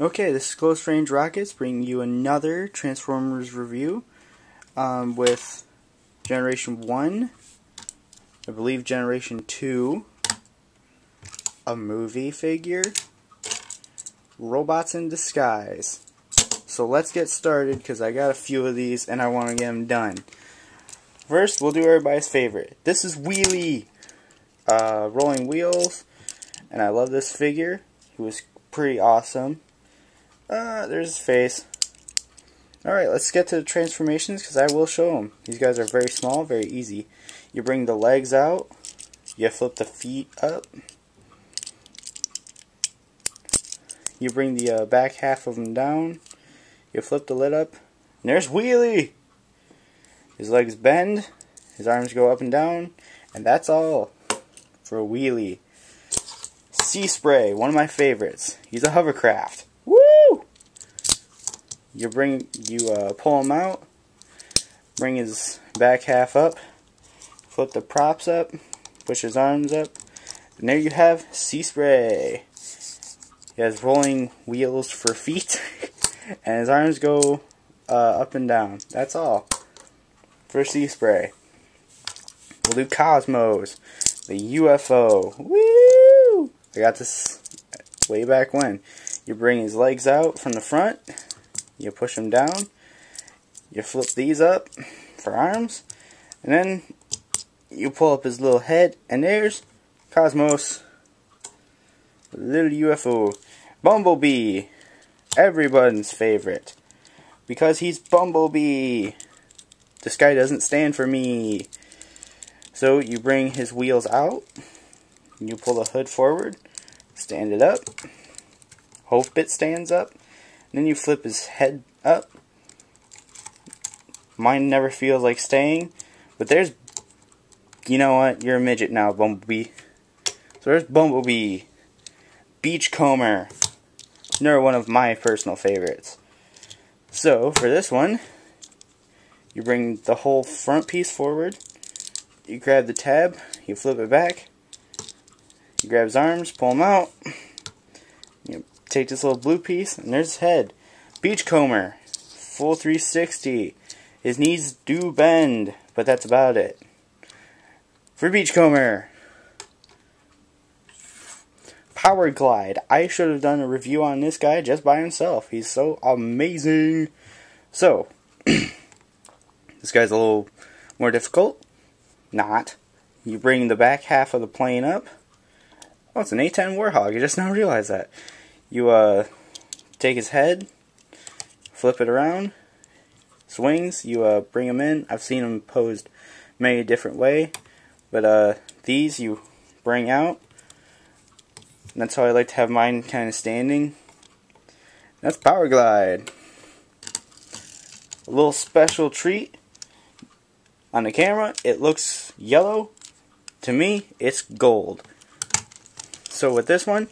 Okay, this is Close Range Rockets bringing you another Transformers review um, with Generation 1, I believe Generation 2, a movie figure, robots in disguise. So let's get started because I got a few of these and I want to get them done. First, we'll do everybody's favorite. This is Wheelie, uh, rolling wheels, and I love this figure. He was pretty awesome. Uh, there's his face. Alright, let's get to the transformations because I will show them. These guys are very small, very easy. You bring the legs out. You flip the feet up. You bring the uh, back half of them down. You flip the lid up. And there's Wheelie! His legs bend. His arms go up and down. And that's all for Wheelie. Sea Spray, one of my favorites. He's a hovercraft. You bring you uh, pull him out, bring his back half up, flip the props up, push his arms up, and there you have Sea Spray. He has rolling wheels for feet, and his arms go uh, up and down. That's all for Sea Spray. We'll do Cosmos, the UFO. Woo! I got this way back when. You bring his legs out from the front, you push them down, you flip these up for arms, and then you pull up his little head, and there's Cosmos, little UFO. Bumblebee, everyone's favorite, because he's Bumblebee. This guy doesn't stand for me. So you bring his wheels out, you pull the hood forward, stand it up, hope it stands up, then you flip his head up. Mine never feels like staying, but there's, you know what, you're a midget now, Bumblebee. So there's Bumblebee, Beachcomber, another one of my personal favorites. So for this one, you bring the whole front piece forward, you grab the tab, you flip it back, you grab his arms, pull him out, take this little blue piece, and there's his head. Beachcomber, full 360. His knees do bend, but that's about it. For Beachcomber. Powerglide. I should have done a review on this guy just by himself. He's so amazing. So, this guy's a little more difficult. Not. You bring the back half of the plane up. Oh, it's an A-10 Warthog. I just now realized that. You uh, take his head, flip it around, swings, you uh, bring him in. I've seen him posed many different way, but uh, these you bring out. that's how I like to have mine kind of standing. That's Powerglide. A little special treat. On the camera, it looks yellow. To me, it's gold. So with this one,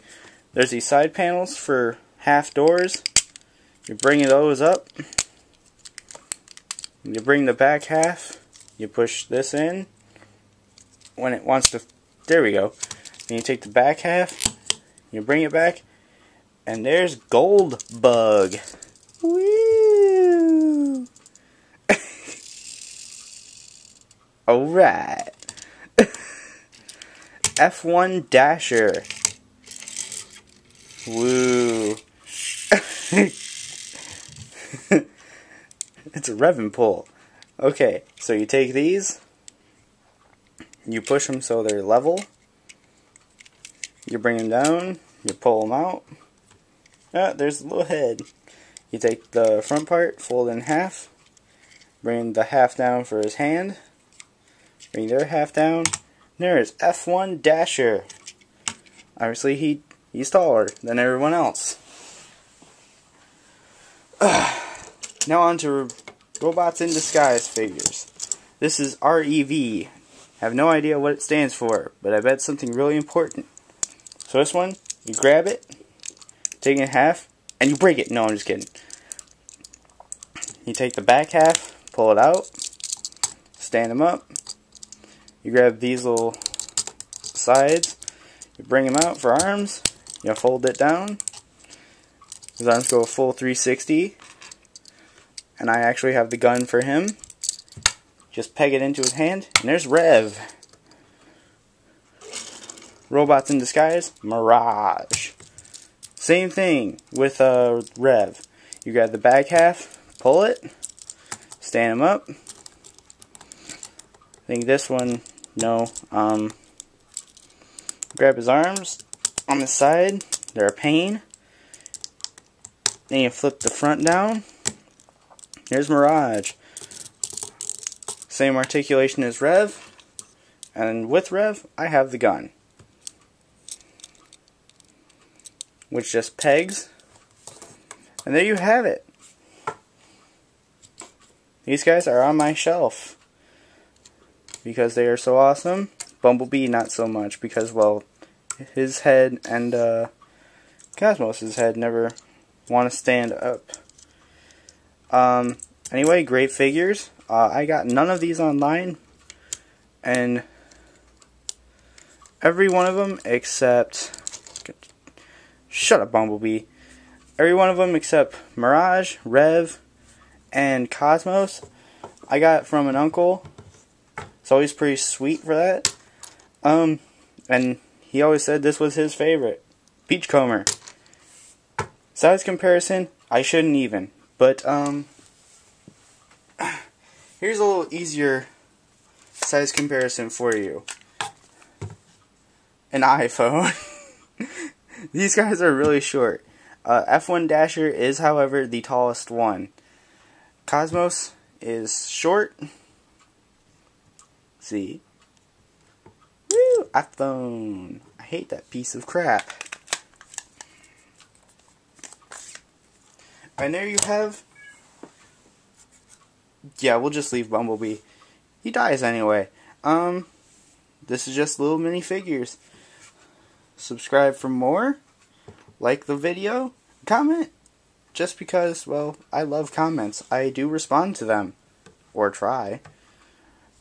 there's these side panels for half doors. You bring those up. You bring the back half. You push this in. When it wants to, there we go. And you take the back half. You bring it back. And there's Gold Bug. Woo! Alright. F1 Dasher. Woo. it's a Revan pull. Okay, so you take these, you push them so they're level, you bring them down, you pull them out. Ah, there's a little head. You take the front part, fold in half, bring the half down for his hand, bring their half down. There's F1 Dasher. Obviously, he he's taller than everyone else. now on to Robots in Disguise figures. This is REV. Have no idea what it stands for, but I bet something really important. So this one, you grab it, take it in half, and you break it. No, I'm just kidding. You take the back half, pull it out, stand them up. You grab these little sides, you bring them out for arms, you fold it down, His arms go full 360. And I actually have the gun for him. Just peg it into his hand, and there's Rev. Robots in Disguise, Mirage. Same thing with uh, Rev. You grab the back half, pull it, stand him up. I think this one, no. Um, grab his arms on the side, they're a pain. Then you flip the front down. Here's Mirage. Same articulation as Rev. And with Rev, I have the gun. which just pegs. And there you have it. These guys are on my shelf because they are so awesome. Bumblebee not so much because well his head and uh, Cosmos' head never want to stand up. Um, anyway, great figures. Uh, I got none of these online and every one of them except Shut up, Bumblebee. Every one of them except Mirage, Rev, and Cosmos, I got from an uncle. It's always pretty sweet for that. Um, and he always said this was his favorite. Beachcomber. Size comparison, I shouldn't even. But, um, here's a little easier size comparison for you. An iPhone. These guys are really short. Uh, F1 Dasher is, however, the tallest one. Cosmos is short. see. Woo! iPhone. Hate that piece of crap. And there you have. Yeah, we'll just leave Bumblebee. He dies anyway. Um, this is just little mini figures subscribe for more, like the video, comment. Just because, well, I love comments. I do respond to them. Or try.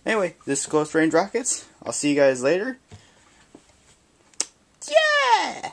Anyway, this is Close Range Rockets. I'll see you guys later. Yeah!